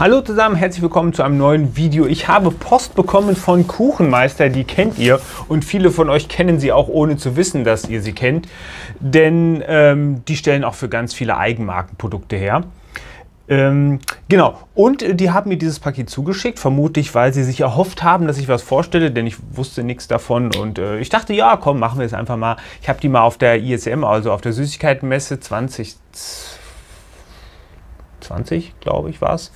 Hallo zusammen, herzlich willkommen zu einem neuen Video. Ich habe Post bekommen von Kuchenmeister, die kennt ihr und viele von euch kennen sie auch ohne zu wissen, dass ihr sie kennt, denn ähm, die stellen auch für ganz viele Eigenmarkenprodukte her. Ähm, genau, und äh, die haben mir dieses Paket zugeschickt, vermutlich, weil sie sich erhofft haben, dass ich was vorstelle, denn ich wusste nichts davon und äh, ich dachte, ja, komm, machen wir es einfach mal. Ich habe die mal auf der ISM, also auf der Süßigkeitenmesse 2020 20, glaube ich, war es.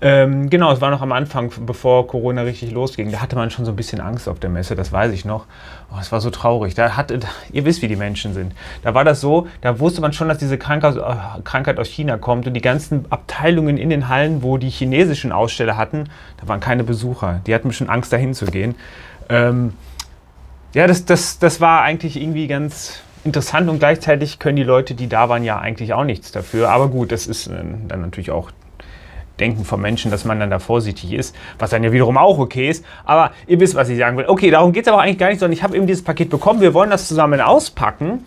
Ähm, genau, es war noch am Anfang, bevor Corona richtig losging. Da hatte man schon so ein bisschen Angst auf der Messe, das weiß ich noch. Oh, es war so traurig. Da hatte, ihr wisst, wie die Menschen sind. Da war das so, da wusste man schon, dass diese Krankheit, äh, Krankheit aus China kommt und die ganzen Abteilungen in den Hallen, wo die chinesischen Aussteller hatten, da waren keine Besucher. Die hatten schon Angst, dahin zu gehen. Ähm, ja, das, das, das war eigentlich irgendwie ganz interessant und gleichzeitig können die Leute, die da waren, ja eigentlich auch nichts dafür. Aber gut, das ist äh, dann natürlich auch Denken von Menschen, dass man dann da vorsichtig ist, was dann ja wiederum auch okay ist. Aber ihr wisst, was ich sagen will. Okay, darum geht es aber eigentlich gar nicht, sondern ich habe eben dieses Paket bekommen. Wir wollen das zusammen auspacken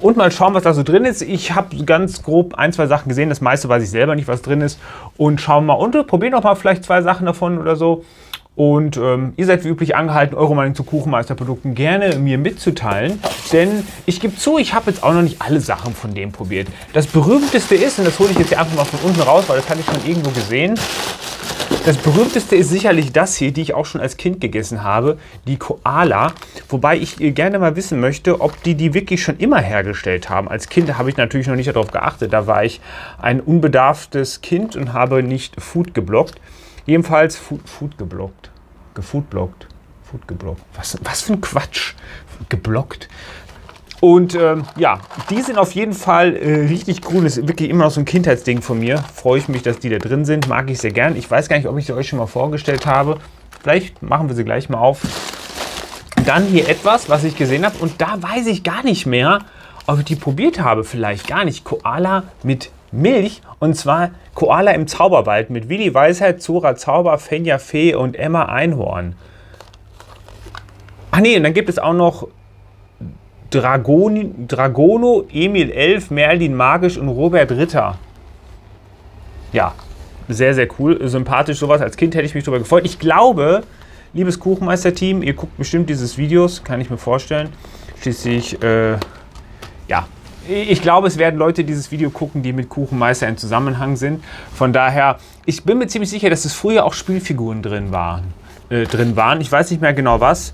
und mal schauen, was da so drin ist. Ich habe ganz grob ein, zwei Sachen gesehen. Das meiste weiß ich selber nicht, was drin ist. Und schauen mal und probieren auch mal vielleicht zwei Sachen davon oder so. Und ähm, ihr seid wie üblich angehalten, eure Meinung zu Kuchenmeisterprodukten gerne mir mitzuteilen. Denn ich gebe zu, ich habe jetzt auch noch nicht alle Sachen von dem probiert. Das berühmteste ist, und das hole ich jetzt hier einfach mal von unten raus, weil das hatte ich schon irgendwo gesehen. Das berühmteste ist sicherlich das hier, die ich auch schon als Kind gegessen habe, die Koala. Wobei ich gerne mal wissen möchte, ob die die wirklich schon immer hergestellt haben. Als Kind habe ich natürlich noch nicht darauf geachtet. Da war ich ein unbedarftes Kind und habe nicht Food geblockt. Jedenfalls Food, Food geblockt. Gefoodblockt. Food geblockt. Was, was für ein Quatsch. Geblockt. Und ähm, ja, die sind auf jeden Fall äh, richtig cool. Das ist wirklich immer noch so ein Kindheitsding von mir. Freue ich mich, dass die da drin sind. Mag ich sehr gern. Ich weiß gar nicht, ob ich sie euch schon mal vorgestellt habe. Vielleicht machen wir sie gleich mal auf. Dann hier etwas, was ich gesehen habe. Und da weiß ich gar nicht mehr, ob ich die probiert habe. Vielleicht gar nicht. Koala mit Milch. Und zwar Koala im Zauberwald mit Willi Weisheit, Zora Zauber, Fenja Fee und Emma Einhorn. Ach nee, und dann gibt es auch noch Dragoni, Dragono, Emil Elf, Merlin Magisch und Robert Ritter. Ja, sehr, sehr cool. Sympathisch sowas. Als Kind hätte ich mich darüber gefreut. Ich glaube, liebes Kuchenmeister-Team, ihr guckt bestimmt dieses Videos, kann ich mir vorstellen. Schließlich, äh, ja, ich glaube, es werden Leute dieses Video gucken, die mit Kuchenmeister im Zusammenhang sind. Von daher, ich bin mir ziemlich sicher, dass es früher auch Spielfiguren drin waren. Äh, drin waren. Ich weiß nicht mehr genau was.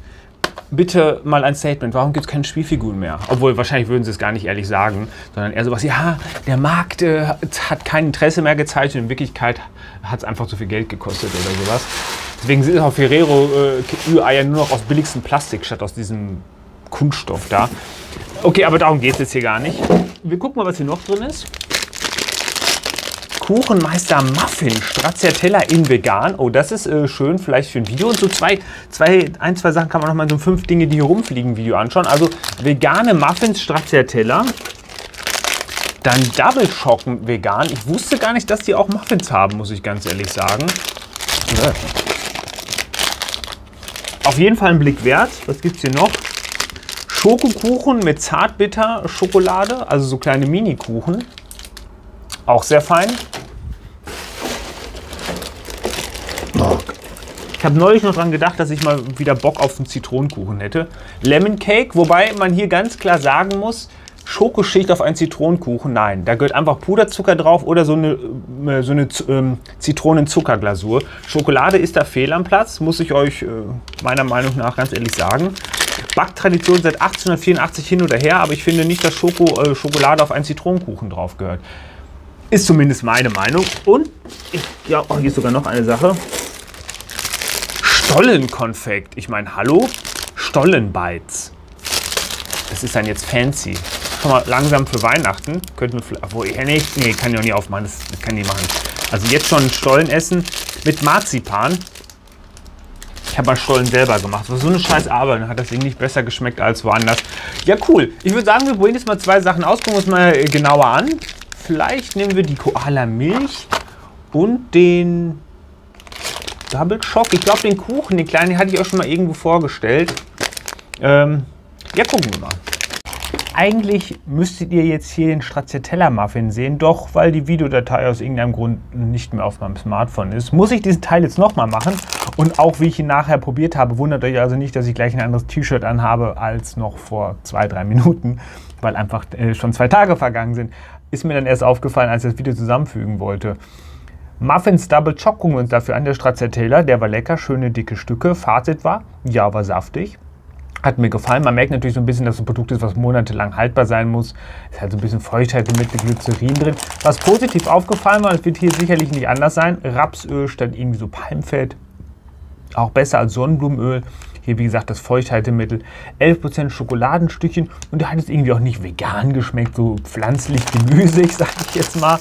Bitte mal ein Statement. Warum gibt es keine Spielfiguren mehr? Obwohl, wahrscheinlich würden sie es gar nicht ehrlich sagen, sondern eher sowas, ja, der Markt äh, hat kein Interesse mehr gezeigt und in Wirklichkeit hat es einfach zu viel Geld gekostet oder sowas. Deswegen sind auch Ferrero äh, nur noch aus billigstem Plastik statt aus diesem Kunststoff da. Okay, aber darum geht es jetzt hier gar nicht. Wir gucken mal, was hier noch drin ist. Kuchenmeister Muffin, Stracciatella in vegan. Oh, das ist äh, schön, vielleicht für ein Video. Und so zwei, zwei, ein, zwei Sachen kann man noch mal so fünf Dinge, die hier rumfliegen, Video anschauen. Also vegane Muffins Stracciatella. Dann Double Schocken vegan. Ich wusste gar nicht, dass die auch Muffins haben, muss ich ganz ehrlich sagen. Auf jeden Fall ein Blick wert. Was gibt es hier noch? Schokokuchen mit Zartbitter-Schokolade, also so kleine Mini-Kuchen. Auch sehr fein. Ich habe neulich noch daran gedacht, dass ich mal wieder Bock auf einen Zitronenkuchen hätte. Lemon Cake, wobei man hier ganz klar sagen muss, Schokoschicht auf einen Zitronenkuchen, nein. Da gehört einfach Puderzucker drauf oder so eine, äh, so eine ähm, Zitronenzuckerglasur. Schokolade ist da fehl am Platz, muss ich euch äh, meiner Meinung nach ganz ehrlich sagen. Backtradition seit 1884 hin oder her, aber ich finde nicht, dass Schoko, äh, Schokolade auf einen Zitronenkuchen drauf gehört. Ist zumindest meine Meinung. Und, ich, ja, oh, hier ist sogar noch eine Sache. Stollenkonfekt. Ich meine, hallo? Stollenbites. Das ist dann jetzt fancy. Schon mal langsam für Weihnachten. Könnten wir vielleicht, obwohl, nee, nee, kann ich auch nie aufmachen. Das, das kann ich nicht machen. Also jetzt schon Stollen essen mit Marzipan. Ich habe mal Stollen selber gemacht. Das war so eine scheiß Arbeit. Dann hat das Ding nicht besser geschmeckt als woanders. Ja, cool. Ich würde sagen, wir probieren jetzt mal zwei Sachen aus. Gucken wir uns mal genauer an. Vielleicht nehmen wir die Koala Milch und den Double Shock. Ich glaube, den Kuchen, den kleinen, den hatte ich auch schon mal irgendwo vorgestellt. Ähm, ja, gucken wir mal. Eigentlich müsstet ihr jetzt hier den Stracciatella-Muffin sehen, doch weil die Videodatei aus irgendeinem Grund nicht mehr auf meinem Smartphone ist, muss ich diesen Teil jetzt nochmal machen. Und auch wie ich ihn nachher probiert habe, wundert euch also nicht, dass ich gleich ein anderes T-Shirt anhabe als noch vor zwei, drei Minuten, weil einfach äh, schon zwei Tage vergangen sind. Ist mir dann erst aufgefallen, als ich das Video zusammenfügen wollte. Muffins Double Chop gucken wir uns dafür an. Der Stracciatella, der war lecker, schöne dicke Stücke. Fazit war, ja, war saftig. Hat mir gefallen. Man merkt natürlich so ein bisschen, dass es ein Produkt ist, was monatelang haltbar sein muss. Ist halt so ein bisschen Feuchtheit mit Glycerin drin. Was positiv aufgefallen war, es wird hier sicherlich nicht anders sein, Rapsöl statt irgendwie so Palmfett. Auch besser als Sonnenblumenöl. Hier, wie gesagt, das Feuchthaltemittel. 11% Schokoladenstückchen. Und der hat jetzt irgendwie auch nicht vegan geschmeckt, so pflanzlich gemüsig, sag ich jetzt mal.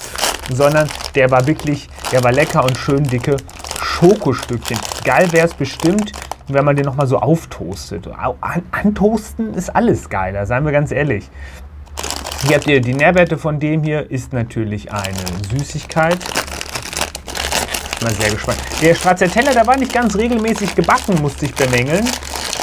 Sondern der war wirklich, der war lecker und schön dicke Schokostückchen. Geil wäre es bestimmt, wenn man den nochmal so auftoastet. antoasten ist alles geiler, seien wir ganz ehrlich. Hier habt ihr die Nährwerte von dem hier, ist natürlich eine Süßigkeit. Ich bin mal sehr gespannt. Der Stracciatella, der war nicht ganz regelmäßig gebacken, musste ich bemängeln.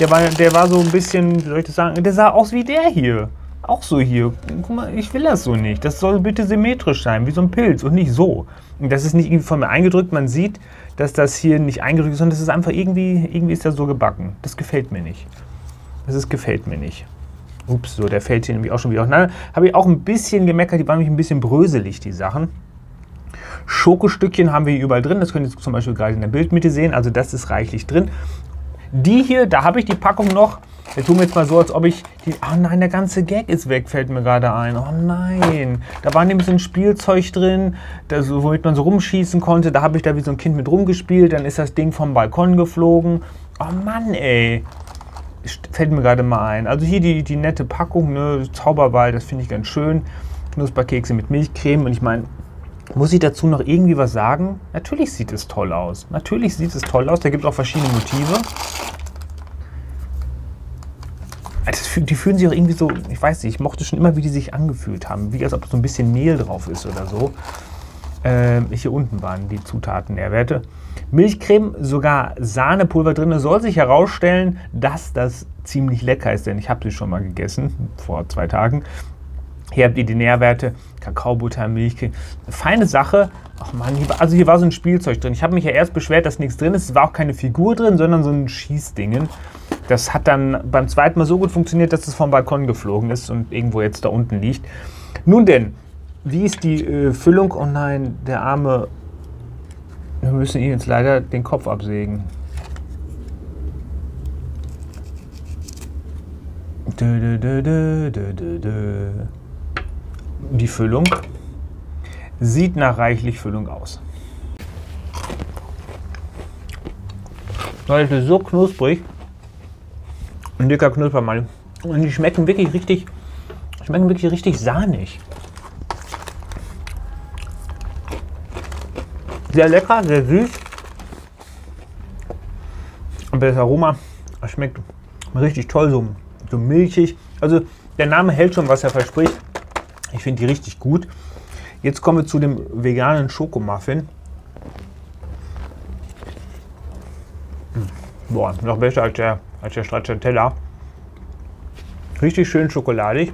Der war, der war so ein bisschen, wie soll ich das sagen, der sah aus wie der hier. Auch so hier. Guck mal, ich will das so nicht. Das soll bitte symmetrisch sein, wie so ein Pilz und nicht so. Und das ist nicht irgendwie von mir eingedrückt. Man sieht, dass das hier nicht eingedrückt ist, sondern das ist einfach irgendwie, irgendwie ist das so gebacken. Das gefällt mir nicht. Das ist, gefällt mir nicht. Ups, so, der fällt hier nämlich auch schon wieder auseinander. Habe ich auch ein bisschen gemeckert, die waren nämlich ein bisschen bröselig, die Sachen. Schokostückchen haben wir hier überall drin. Das könnt ihr zum Beispiel gerade in der Bildmitte sehen. Also das ist reichlich drin. Die hier, da habe ich die Packung noch. Wir tun jetzt mal so, als ob ich die. Oh nein, der ganze Gag ist weg, fällt mir gerade ein. Oh nein. Da war nämlich so ein Spielzeug drin, das, womit man so rumschießen konnte. Da habe ich da wie so ein Kind mit rumgespielt. Dann ist das Ding vom Balkon geflogen. Oh Mann, ey. Fällt mir gerade mal ein. Also hier die, die nette Packung, ne? Zauberball, das finde ich ganz schön. Knusperkekse mit Milchcreme. Und ich meine, muss ich dazu noch irgendwie was sagen? Natürlich sieht es toll aus. Natürlich sieht es toll aus. Da gibt es auch verschiedene Motive. Also die fühlen sich auch irgendwie so, ich weiß nicht, ich mochte schon immer, wie die sich angefühlt haben. Wie als ob so ein bisschen Mehl drauf ist oder so. Ähm, hier unten waren die Zutaten, Nährwerte. Milchcreme, sogar Sahnepulver drin. soll sich herausstellen, dass das ziemlich lecker ist, denn ich habe sie schon mal gegessen, vor zwei Tagen. Hier habt ihr die Nährwerte, Kakaobutter, Milchcreme. Feine Sache. Ach man, also hier war so ein Spielzeug drin. Ich habe mich ja erst beschwert, dass nichts drin ist. Es war auch keine Figur drin, sondern so ein Schießdingen. Das hat dann beim zweiten Mal so gut funktioniert, dass es vom Balkon geflogen ist und irgendwo jetzt da unten liegt. Nun denn, wie ist die äh, Füllung? Oh nein, der arme. Wir müssen ihm jetzt leider den Kopf absägen. Die Füllung sieht nach reichlich Füllung aus. Leute, so knusprig. Ein dicker Knuspermann. Und die schmecken wirklich richtig, schmecken wirklich richtig sahnig. Sehr lecker, sehr süß. Und das Aroma schmeckt richtig toll, so, so milchig. Also der Name hält schon, was er verspricht. Ich finde die richtig gut. Jetzt kommen wir zu dem veganen Schokomuffin. Hm. Boah, noch besser als der als der Stracciatella. Richtig schön schokoladig.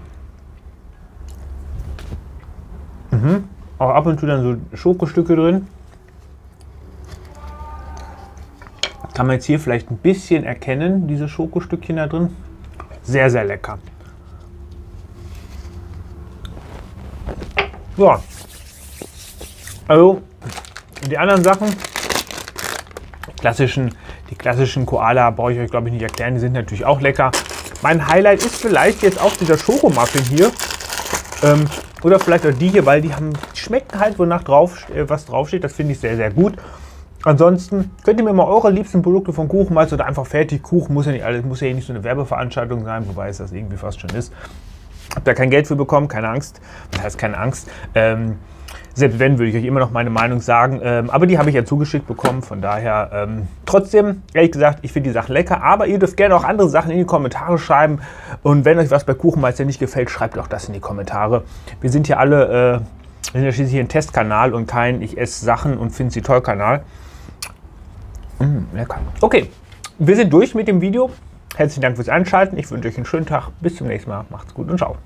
Mhm. Auch ab und zu dann so Schokostücke drin. Kann man jetzt hier vielleicht ein bisschen erkennen, diese Schokostückchen da drin. Sehr, sehr lecker. Ja. Also, die anderen Sachen, klassischen die klassischen Koala brauche ich euch, glaube ich, nicht erklären. Die sind natürlich auch lecker. Mein Highlight ist vielleicht jetzt auch dieser Schokomuffin hier. Ähm, oder vielleicht auch die hier, weil die haben, die schmecken halt, wonach drauf, äh, was draufsteht. Das finde ich sehr, sehr gut. Ansonsten könnt ihr mir mal eure liebsten Produkte von Kuchenmeister oder einfach Fertigkuchen, muss ja nicht alles, muss ja nicht so eine Werbeveranstaltung sein, wobei es das irgendwie fast schon ist. Habt da kein Geld für bekommen, keine Angst. Das heißt keine Angst. Ähm, selbst wenn, würde ich euch immer noch meine Meinung sagen. Ähm, aber die habe ich ja zugeschickt bekommen. Von daher, ähm, trotzdem, ehrlich gesagt, ich finde die Sachen lecker. Aber ihr dürft gerne auch andere Sachen in die Kommentare schreiben. Und wenn euch was bei Kuchenmeister nicht gefällt, schreibt auch das in die Kommentare. Wir sind hier alle, äh, sind ja schließlich hier ein Testkanal und kein Ich esse Sachen und finde sie toll Kanal. Mmh, lecker. Okay, wir sind durch mit dem Video. Herzlichen Dank fürs Einschalten. Ich wünsche euch einen schönen Tag. Bis zum nächsten Mal. Macht's gut und ciao.